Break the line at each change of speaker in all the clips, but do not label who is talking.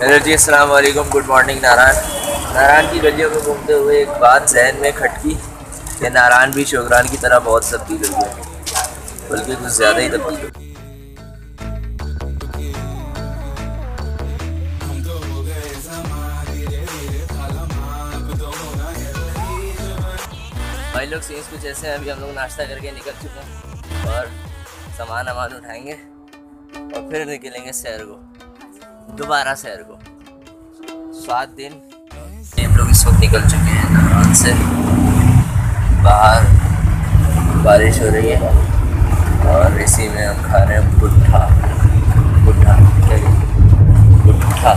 Hello جی السلام علیکم good morning Naran Naran کی گلیوں میں گھومتے ہوئے ایک بات ذہن میں کھٹکی کہ ناران بھی شوگران کی طرح بہت تبدیل ہو گیا بلکہ کچھ زیادہ ہی تبدیل ہو بھائی لوگ سینس کچھ ایسے ہیں، ابھی ہم لوگ ناشتہ کر کے نکل چکے ہیں اور سامان وامان اٹھائیں گے اور پھر نکلیں گے سیر کو دوبارہ سیر کو۔ سات دن۔ ہم لوگ اس وقت نکل چکے ہیں ناران سے۔ باہر بارش ہو رہی ہے۔ اور اسی میں ہم کھا رہے ہیں بٹھا بٹھا کیا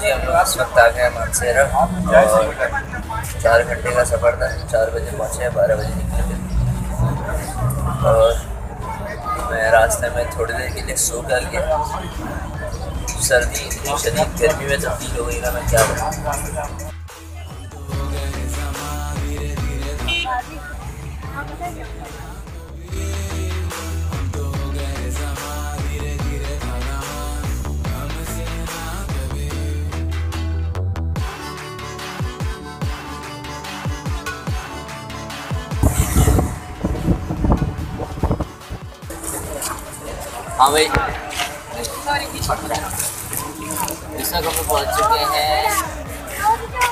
جی ہم لوگ اس وقت آ گئے ہیں مانسیرا اور چار گھنٹے کا سفر تھا۔ چار بجے پہنچے ہیں بارہ بجے نکلے۔ تھے اور میں راستے میں تھوڑی دیر کے لیے سو کر گیا۔ سردی اتنی شدید، گرمی میں تبدیل ہو گئی۔ نا میں کیا بتاؤں؟ ہاں بھائی اس وقت ہم پہنچ چکے ہیں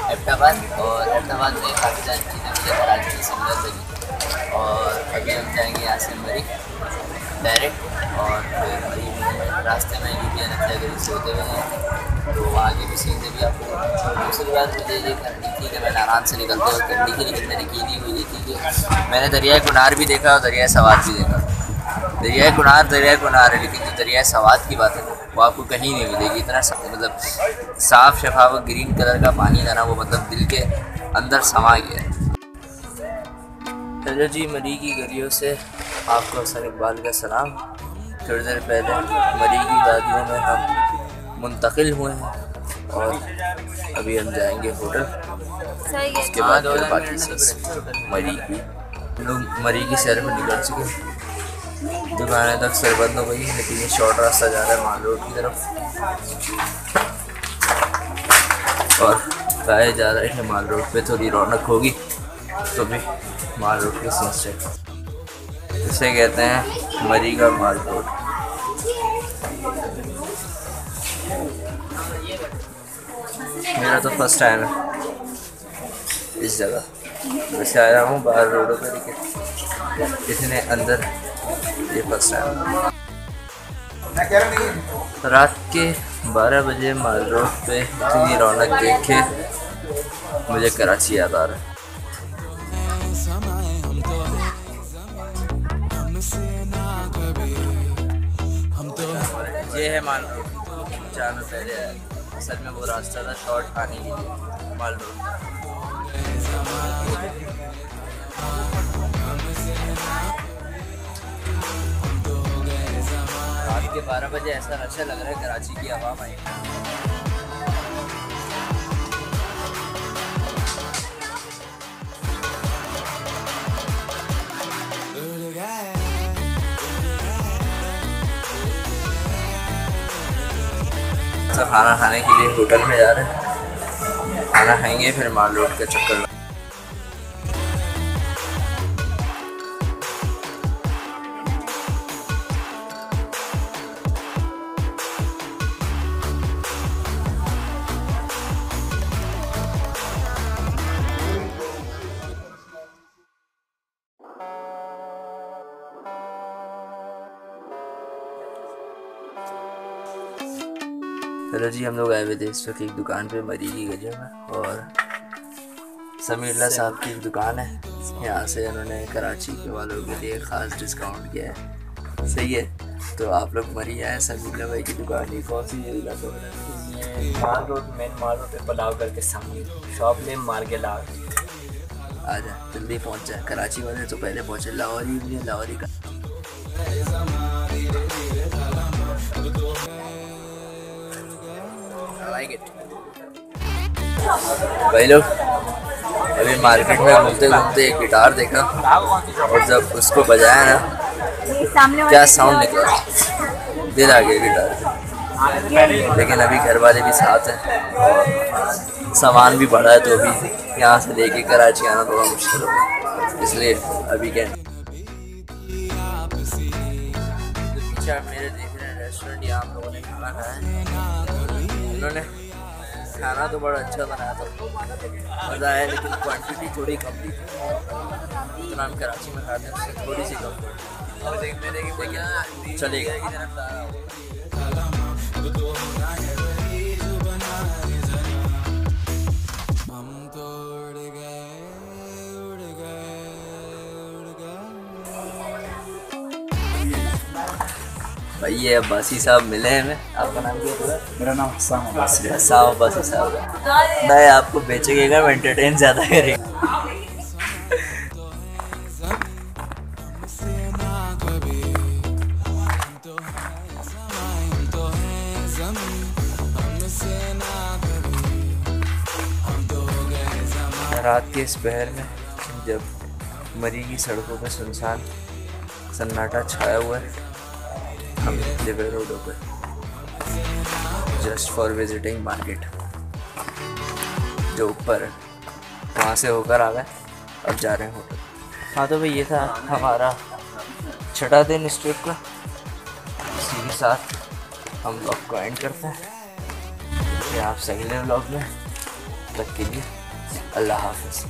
ایبٹآباد اور ایبٹآباد میں کافی ساری چیزیں مجھے کراچی سے مدد لگی اور ابھی ہم جائیں گے یہاں سے مری ڈائریکٹ اور پھر مری راستے میں یو پی این ایف سے ہوتے ہوئے ہیں، تو آگے بھی سیکھتے بھی آپ کو دوسری بات مجھے یہ کرنی تھی کہ میں ناران سے نکلتے ہوئے کرنی تھی لیکن میں نے کی نہیں ہوئی یہ تھی کہ میں نے دریائے کنار بھی دیکھا اور دریائے سوات بھی دیکھا۔ دریائے کنار دریائے کنار ہے، لیکن جو دریائے سوات کی بات ہے، وہ آپ کو کہیں نہیں ملے گی۔ اتنا مطلب صاف، شفاف، گرین کلر کا پانی تھا نا، وہ مطلب دل کے اندر سما گیا چلو جی مری کی گلیوں سے آپ کو حسن اقبال کا سلام۔ تھوڑی دیر پہلے مری کی وادیوں میں ہم منتقل ہوئے ہیں اور ابھی ہم جائیں گے ہوٹل۔ اس کے بعد پھر باقی مری کی لوگ مری کی سیر میں نکل چکے دکانیں تک سر بند ہو گئی لیکن یہ شارٹ راستہ جا رہا ہے مال روڈ کی طرف۔ اور کہا جا رہا ہے مال روڈ پہ تھوڑی رونق ہوگی۔ تو بھی مال روڈ کے سین سے۔ اسے کہتے ہیں مری کا مال روڈ میرا تو فرسٹ ٹائم ہے۔ اس جگہ۔ ویسے آیا ہوں باہر روڈوں پہ لیکن کسی نے اندر یہ فرسٹ ٹائم رات کے بارہ بجے مال روڈ پہ اتنی رونق دیکھ کے مجھے کراچی یاد آ رہا ہے۔ یہ ہے مال روڈ جانا پہلے اصل میں وہ راستہ تھا شارٹ آنے کے لیے۔ مال روڈ رات کے بارہ بجے ایسا نشہ لگ رہا ہے، کراچی کی عوام آئی تو کھانا کھانے کے لیے ہوٹل میں جا رہے ہیں کھانا کھائیں گے پھر مال روڈ کا چکر چلو جی ہم لوگ آئے ہوئے تھے اس وقت ایک دکان پہ مری کی میں، اور سمیر اللہ صاحب کی ایک دکان ہے۔ یہاں سے انہوں نے کراچی کے والوں کے لیے خاص ڈسکاؤنٹ کیا ہے۔ صحیح ہے۔ تو آپ لوگ مری آئے سمیر اللہ بھائی کی دکان۔ یہ کون سی جگہ تو
مال روڈ مین مال روڈ پہ پلاؤ کر کے سامنے۔ شاپ نیم مارگے لاگ
آ جائیں جلدی پہنچ جائیں کراچی والے تو پہلے پہنچے لاہور ہی لاہور ہی کا۔ بھائی لوگ، ابھی مارکیٹ میں گھومتے گھومتے ایک گٹار دیکھا اور جب اس کو بجایا نا، کیا ساؤنڈ نکلا۔ دل آ گیا گٹار لیکن ابھی گھر والے بھی ساتھ ہیں۔ اور سامان بھی بڑا ہے تو ابھی یہاں سے لے کے کراچی آنا تھوڑا مشکل ہو اس لیے ابھی کیا۔ میرے دیکھ رہے ہیں ریسٹورینٹ یہاں ہم لوگوں نے کھانا کھایا ہے۔ انہوں نے کھانا تو بڑا اچھا بنایا تھا۔ مزہ آیا لیکن کوانٹٹی تھوڑی کم تھی۔ اتنا ہم کراچی میں کھاتے ہیں، اس سے تھوڑی سی کم۔ لیکن چلے گا۔ یہ عباسی صاحب ملے ہیں۔ آپ کا نام کیا پورا
میرا نام حسام عباسی ہے
حسام عباسی صاحب۔ نہیں آپ کو بیچے گے گا انٹرٹین زیادہ کریں گے رات کے اس پہر میں جب مری کی سڑکوں پہ سنسان سناٹا چھایا ہوا ہے۔ ہم نکلے روڈوں پہ۔ جسٹ فار وزٹنگ مارکیٹ جو اوپر وہاں سے ہو کر آ گئے اب جا رہے ہیں ہوٹل۔ ہاں تو بھائی یہ تھا ہمارا چھٹا دن اس ٹرپ کا۔ اسی کے ساتھ ہم لوگ کو اینڈ کرتے ہیں۔ کہ آپ سگلے بلاگ میں۔ تک کے لیے اللہ حافظ۔